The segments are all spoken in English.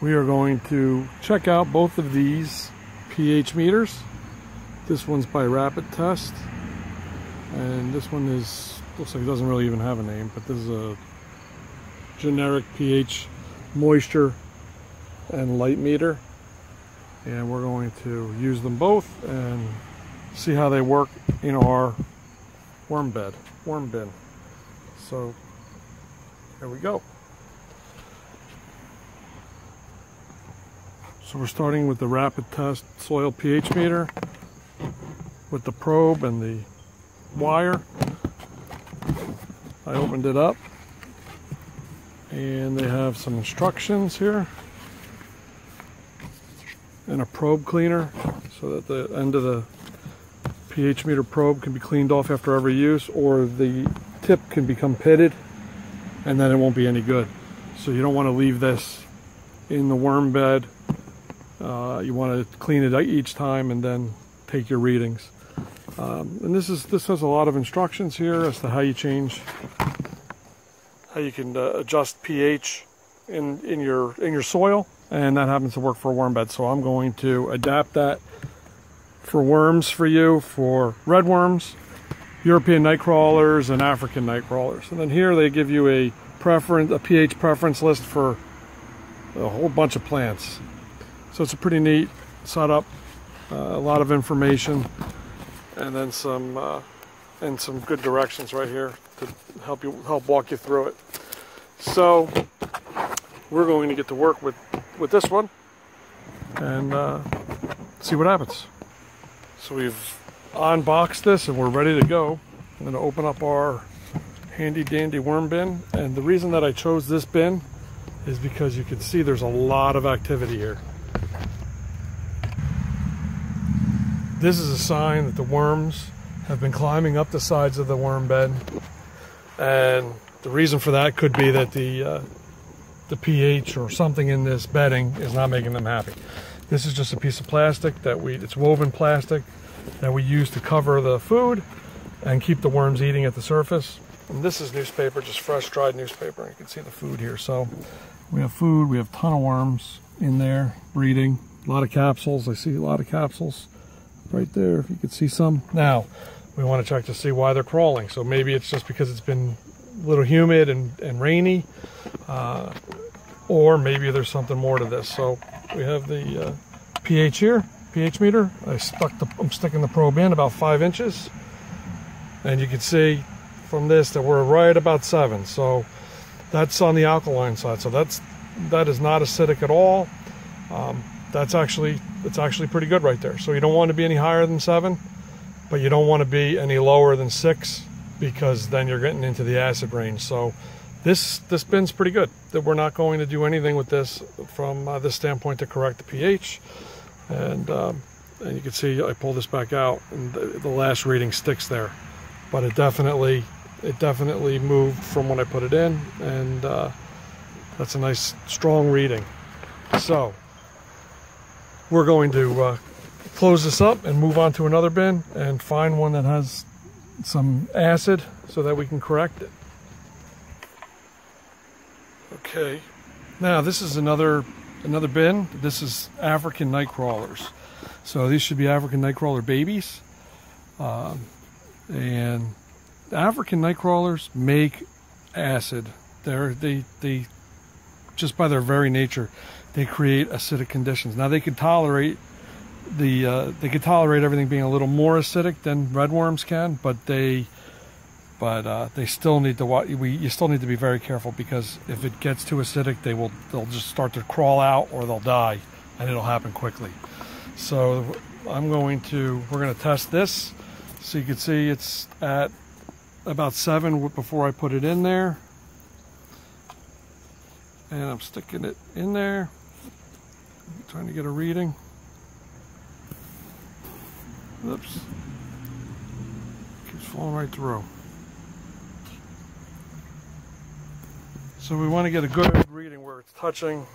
we are going to check out both of these pH meters. This one's by Rapid Test, and this one is looks like it doesn't really even have a name, but this is a generic pH moisture and light meter. And we're going to use them both and see how they work in our worm bed, worm bin. So here we go. So we're starting with the rapid test soil pH meter with the probe and the wire. I opened it up and they have some instructions here and a probe cleaner so that the end of the pH meter probe can be cleaned off after every use or the tip can become pitted and then it won't be any good. So you don't want to leave this in the worm bed uh, you want to clean it each time and then take your readings. Um, and this is this has a lot of instructions here as to how you change, how you can uh, adjust pH in in your in your soil, and that happens to work for a worm bed. So I'm going to adapt that for worms for you for red worms, European night crawlers, and African night crawlers. And then here they give you a preference, a pH preference list for a whole bunch of plants. So it's a pretty neat setup, uh, a lot of information, and then some uh, and some good directions right here to help you help walk you through it. So we're going to get to work with with this one and uh, see what happens. So we've unboxed this and we're ready to go. I'm going to open up our handy dandy worm bin, and the reason that I chose this bin is because you can see there's a lot of activity here. This is a sign that the worms have been climbing up the sides of the worm bed. And the reason for that could be that the, uh, the pH or something in this bedding is not making them happy. This is just a piece of plastic that we, it's woven plastic that we use to cover the food and keep the worms eating at the surface. And this is newspaper, just fresh dried newspaper. You can see the food here. So we have food, we have ton of worms in there breeding, a lot of capsules. I see a lot of capsules right there. If you could see some. Now we want to check to see why they're crawling. So maybe it's just because it's been a little humid and, and rainy uh, or maybe there's something more to this. So we have the uh, pH here pH meter. I stuck the I'm sticking the probe in about five inches. And you can see from this that we're right about seven. So that's on the alkaline side. So that's that is not acidic at all. Um, that's actually it's actually pretty good right there. So you don't want to be any higher than seven, but you don't want to be any lower than six because then you're getting into the acid range. So this this bin's pretty good. That we're not going to do anything with this from uh, this standpoint to correct the pH. And um, and you can see I pull this back out and the, the last reading sticks there, but it definitely it definitely moved from when I put it in, and uh, that's a nice strong reading. So we're going to uh, close this up and move on to another bin and find one that has some acid so that we can correct it. Okay, now this is another another bin. This is African night crawlers. So these should be African night crawler babies. Um, and African night crawlers make acid. They're, they, they, just by their very nature, they create acidic conditions. Now they could tolerate the uh, they could tolerate everything being a little more acidic than redworms can, but they but uh, they still need to watch. We you still need to be very careful because if it gets too acidic, they will they'll just start to crawl out or they'll die, and it'll happen quickly. So I'm going to we're going to test this. So you can see it's at about seven before I put it in there, and I'm sticking it in there trying to get a reading. Oops. Keeps falling right through. So we want to get a good reading where it's touching.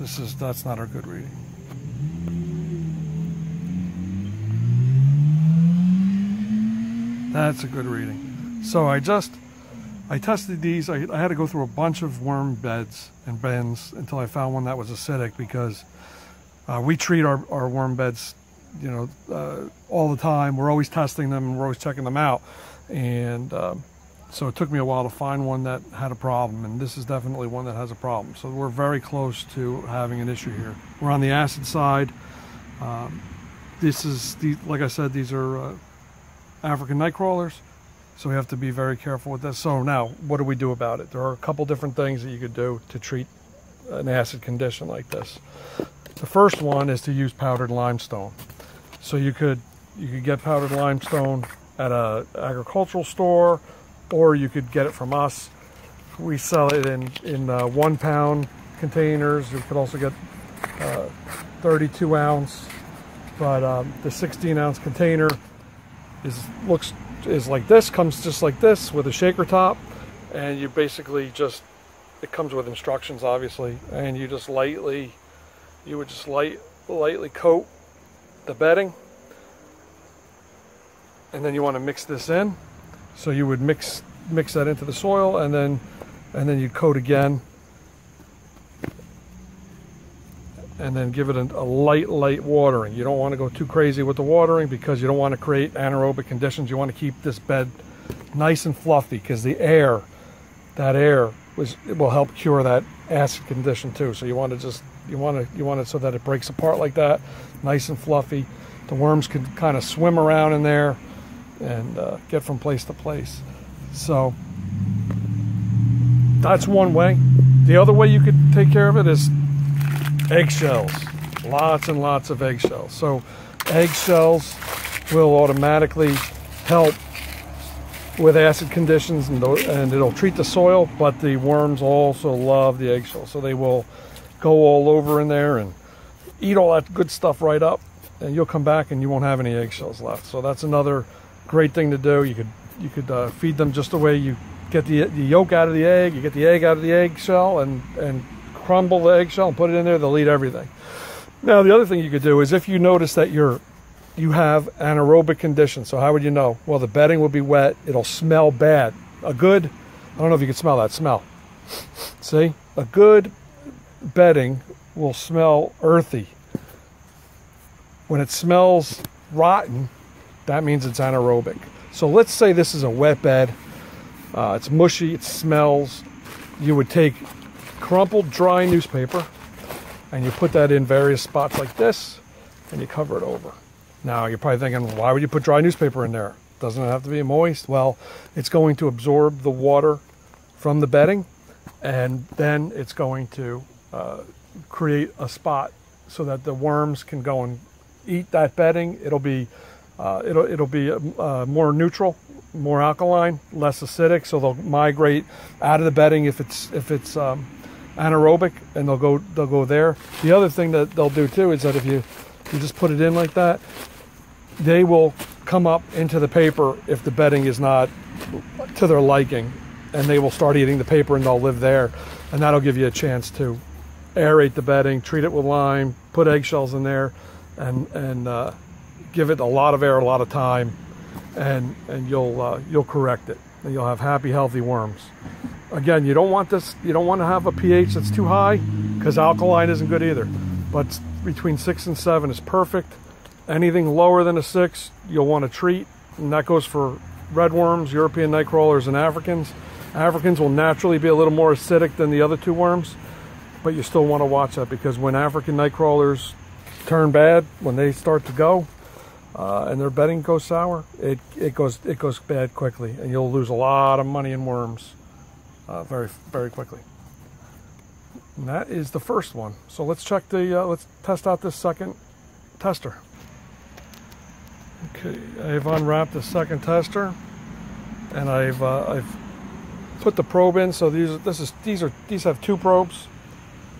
This is, that's not a good reading. That's a good reading. So I just I tested these. I, I, had to go through a bunch of worm beds and bends until I found one that was acidic because uh, we treat our, our worm beds, you know, uh, all the time. We're always testing them and we're always checking them out. And um, so it took me a while to find one that had a problem. And this is definitely one that has a problem. So we're very close to having an issue here. We're on the acid side. Um, this is, the, like I said, these are uh, African night crawlers. So we have to be very careful with this. So now, what do we do about it? There are a couple different things that you could do to treat an acid condition like this. The first one is to use powdered limestone. So you could you could get powdered limestone at a agricultural store, or you could get it from us. We sell it in in uh, one pound containers. You could also get uh, 32 ounce, but um, the 16 ounce container is looks is like this, comes just like this with a shaker top, and you basically just, it comes with instructions obviously, and you just lightly, you would just light, lightly coat the bedding, and then you want to mix this in. So you would mix mix that into the soil, and then and then you coat again and then give it a, light, light watering. You don't want to go too crazy with the watering because you don't want to create anaerobic conditions. You want to keep this bed nice and fluffy because the air, that air was, will help cure that acid condition too. So you want to just, you want to, you want it so that it breaks apart like that, nice and fluffy. The worms can kind of swim around in there and uh, get from place to place. So that's one way. The other way you could take care of it is eggshells. Lots and lots of eggshells. So eggshells will automatically help with acid conditions and, and it'll treat the soil, but the worms also love the eggshells. So they will go all over in there and eat all that good stuff right up and you'll come back and you won't have any eggshells left. So that's another great thing to do. You could you could uh, feed them just the way you get the, the yolk out of the egg, you get the egg out of the eggshell and, and crumble the eggshell and put it in there, they'll eat everything. Now, the other thing you could do is if you notice that you're you have anaerobic conditions. So how would you know? Well, the bedding will be wet. It'll smell bad. A good, I don't know if you can smell that smell. See, a good bedding will smell earthy. When it smells rotten, that means it's anaerobic. So let's say this is a wet bed. Uh, it's mushy. It smells. You would take crumpled dry newspaper and you put that in various spots like this and you cover it over. Now you're probably thinking, why would you put dry newspaper in there? Doesn't it have to be moist? Well, it's going to absorb the water from the bedding and then it's going to uh, create a spot so that the worms can go and eat that bedding. It'll be uh, it'll it'll be uh, more neutral, more alkaline, less acidic, so they'll migrate out of the bedding if it's if it's um, anaerobic and they'll go they'll go there. The other thing that they'll do too is that if you you just put it in like that, they will come up into the paper if the bedding is not to their liking and they will start eating the paper and they'll live there and that'll give you a chance to aerate the bedding, treat it with lime, put eggshells in there and and uh, give it a lot of air, a lot of time and and you'll uh, you'll correct it you'll have happy healthy worms. Again, you don't want this, you don't want to have a pH that's too high because alkaline isn't good either. But between six and seven is perfect. Anything lower than a six, you'll want to treat. And that goes for red worms, European night crawlers, and Africans. Africans will naturally be a little more acidic than the other two worms, but you still want to watch that because when African night crawlers turn bad, when they start to go, uh, and their bedding goes sour, it, it goes it goes bad quickly, and you'll lose a lot of money in worms uh, very very quickly. And that is the first one. So let's check the uh, let's test out this second tester. Okay, I've unwrapped the second tester, and I've uh, I've put the probe in. So these this is these are these have two probes.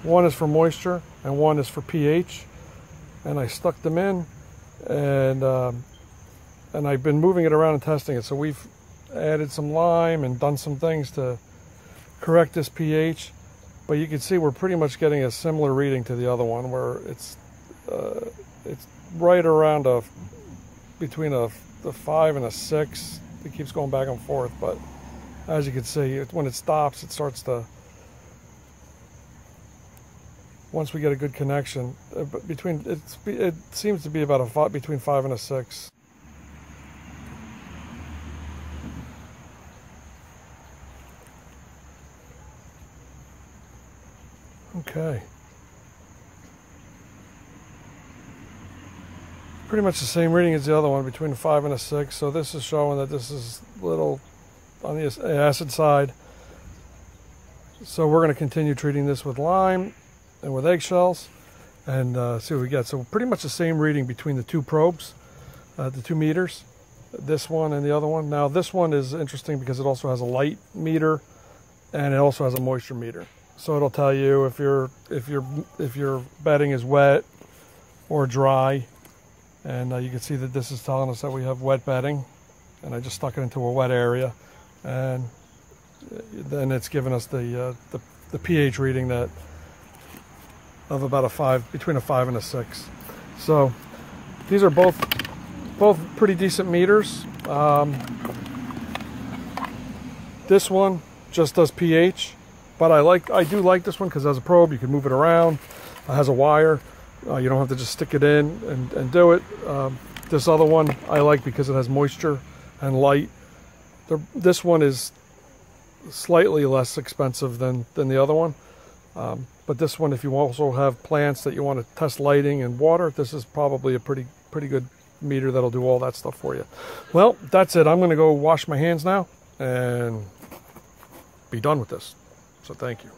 One is for moisture and one is for pH, and I stuck them in, and um, and I've been moving it around and testing it. So we've added some lime and done some things to correct this pH, but you can see we're pretty much getting a similar reading to the other one where it's uh, it's right around a between a the five and a six. It keeps going back and forth, but as you can see, it, when it stops, it starts to. Once we get a good connection, uh, but between it's it seems to be about a five, between five and a six. Okay. Pretty much the same reading as the other one, between a 5 and a 6. So this is showing that this is little on the acid side. So we're going to continue treating this with lime and with eggshells and uh, see what we get. So pretty much the same reading between the two probes, uh, the two meters, this one and the other one. Now this one is interesting because it also has a light meter and it also has a moisture meter. So it'll tell you if your if your if your bedding is wet or dry, and uh, you can see that this is telling us that we have wet bedding, and I just stuck it into a wet area, and then it's giving us the uh, the, the pH reading that of about a five between a five and a six. So these are both both pretty decent meters. Um, this one just does pH but I like, I do like this one because has a probe. You can move it around. It has a wire. Uh, you don't have to just stick it in and, and do it. Um, this other one I like because it has moisture and light. The, this one is slightly less expensive than, than the other one. Um, but this one, if you also have plants that you want to test lighting and water, this is probably a pretty pretty good meter that'll do all that stuff for you. Well, that's it. I'm going to go wash my hands now and be done with this. So thank you.